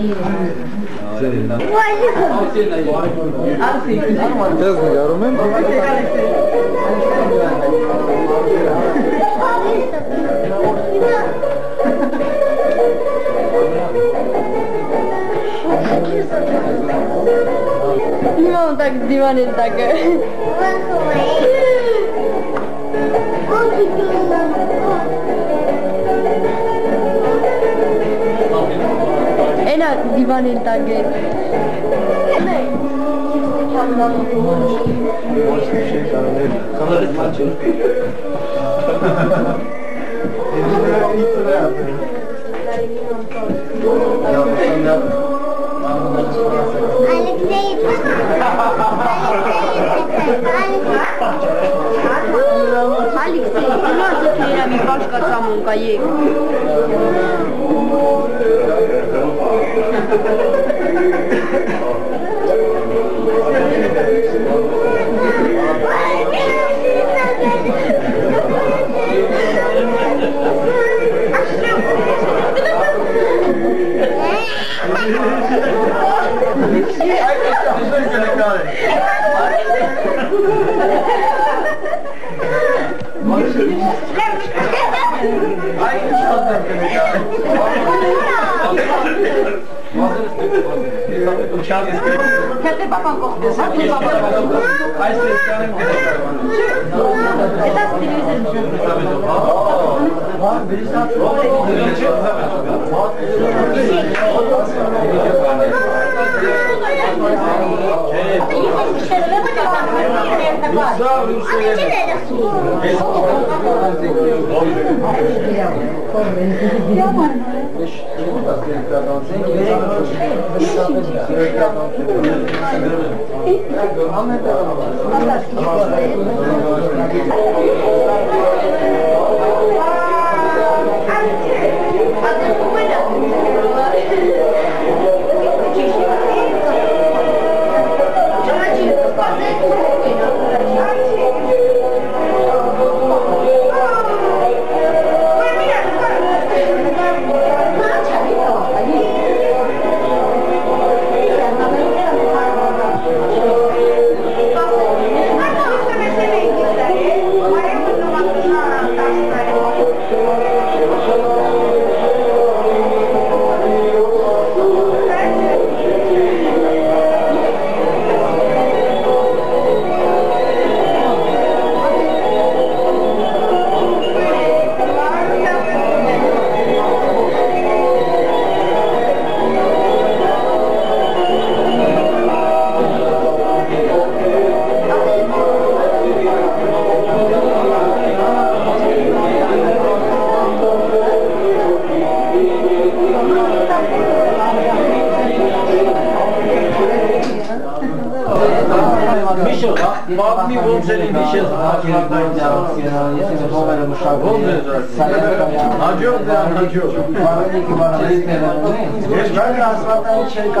今もたくさん言われたく。in that game. Алексей, ты можешь, если я не башка саму каек? Thank you. Այս տեսքանը մոտ է։ Դա ստիլիզացիա։ mi się z Na dziurdę, na dziurdę. Wiesz, będę asfaltem cienka,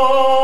Oh.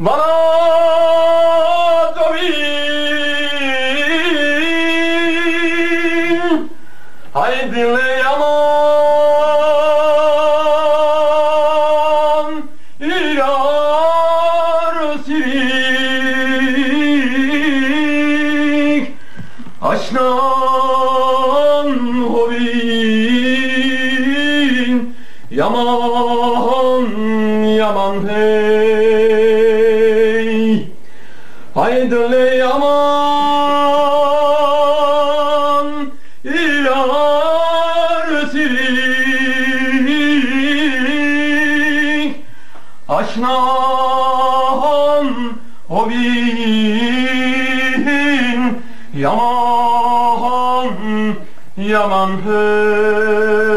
मी आई देम ई रसी Haydi yaman İyar sirik Aşnan hovin Yaman yaman hey.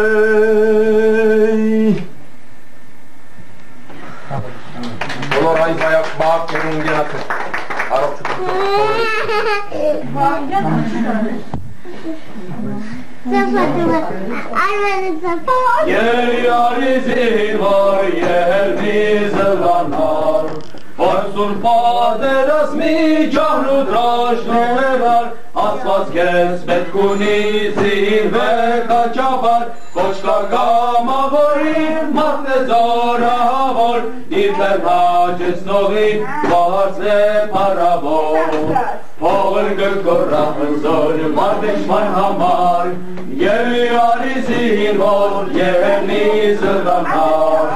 Olor ay bayak genatı Arap çubuk Yer yarizi var, yer dizilanar Varsun paderas mi cahru drajnerar Ասված կես պետք ունի զինվեր կաճաբար, կոչկա գամավորին մարդը զորահավոր, իր դեր հաջեցնողին վարձ է պարավոր։ vor Pol gökora zor mardeş man hamar Yer yarizin var yer zılanar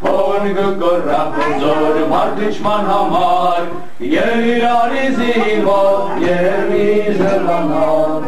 Pon gökora zor mardeş man hamar Yer yarizin var yer zılanar